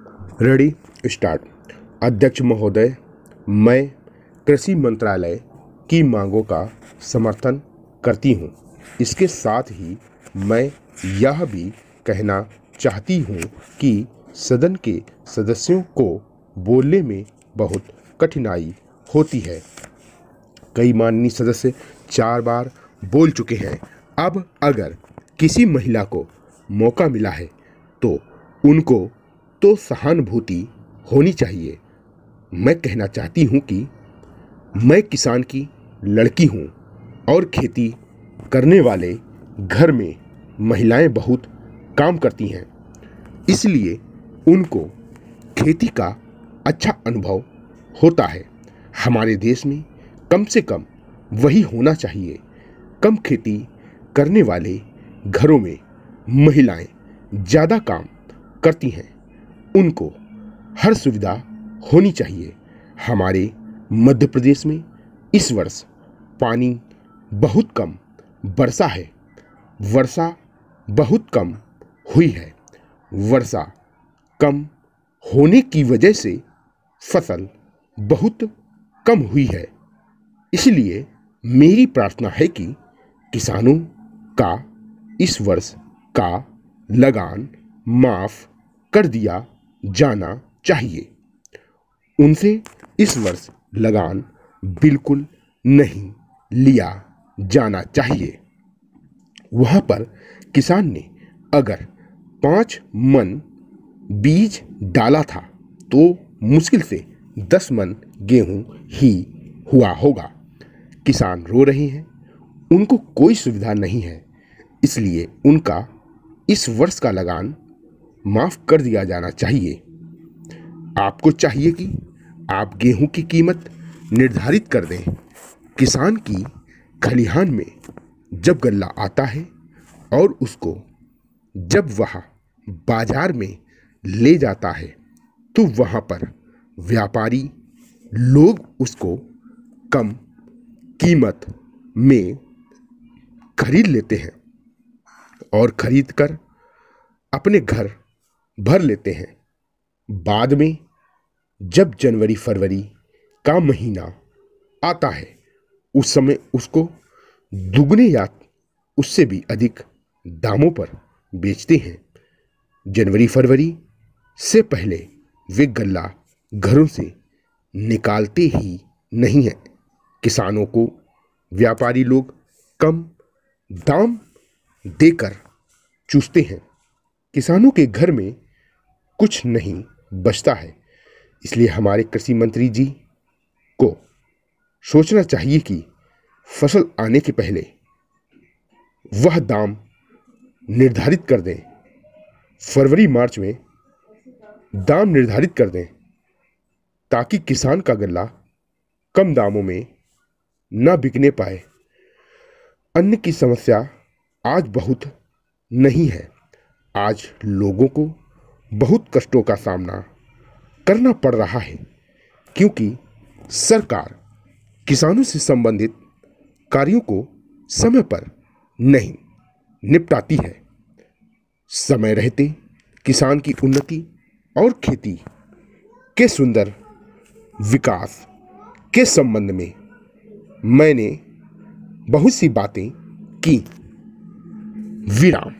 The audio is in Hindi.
रेडी स्टार्ट अध्यक्ष महोदय, मैं कृषि मंत्रालय की मांगों का समर्थन करती हूँ। इसके साथ ही मैं यह भी कहना चाहती हूँ कि सदन के सदस्यों को बोलने में बहुत कठिनाई होती है। कई माननीय सदस्य चार बार बोल चुके हैं। अब अगर किसी महिला को मौका मिला है तो उनको तो सहानुभूति होनी चाहिए। मैं कहना चाहती हूँ कि मैं किसान की लड़की हूँ और खेती करने वाले घर में महिलाएँ बहुत काम करती हैं। इसलिए उनको खेती का अच्छा अनुभव होता है। हमारे देश में कम से कम वही होना चाहिए। कम खेती करने वाले घरों में महिलाएँ ज़्यादा काम करती हैं। उनको हर सुविधा होनी चाहिए। हमारे मध्य प्रदेश में इस वर्ष पानी बहुत कम वर्षा है। वर्षा बहुत कम हुई है। वर्षा कम होने की वजह से फ़सल बहुत कम हुई है। इसलिए मेरी प्रार्थना है कि किसानों का इस वर्ष का लगान माफ़ कर दिया जाना चाहिए। उनसे इस वर्ष लगान बिल्कुल नहीं लिया जाना चाहिए। वहाँ पर किसान ने अगर पाँच मन बीज डाला था तो मुश्किल से दस मन गेहूँ ही हुआ होगा। किसान रो रहे हैं, उनको कोई सुविधा नहीं है, इसलिए उनका इस वर्ष का लगान माफ़ कर दिया जाना चाहिए। आपको चाहिए कि आप गेहूँ की कीमत निर्धारित कर दें। किसान की खलिहान में जब गल्ला आता है और उसको जब वह बाज़ार में ले जाता है तो वहाँ पर व्यापारी लोग उसको कम कीमत में खरीद लेते हैं और खरीद कर अपने घर भर लेते हैं। बाद में, जब जनवरी फरवरी का महीना आता है, उस समय उसको दुगने या उससे भी अधिक दामों पर बेचते हैं। जनवरी फरवरी से पहले वे गल्ला घरों से निकालते ही नहीं हैं। किसानों को व्यापारी लोग कम दाम देकर चूसते हैं। किसानों के घर में कुछ नहीं बचता है। इसलिए हमारे कृषि मंत्री जी को सोचना चाहिए कि फ़सल आने के पहले वह दाम निर्धारित कर दें। फरवरी, मार्च में दाम निर्धारित कर दें ताकि किसान का गल्ला कम दामों में न बिकने पाए। अन्न की समस्या आज बहुत नहीं है। आज लोगों को बहुत कष्टों का सामना करना पड़ रहा है, क्योंकि सरकार किसानों से संबंधित कार्यों को समय पर नहीं निपटाती है। समय रहते किसान की उन्नति और खेती के सुंदर विकास के संबंध में मैंने बहुत सी बातें की। विराम।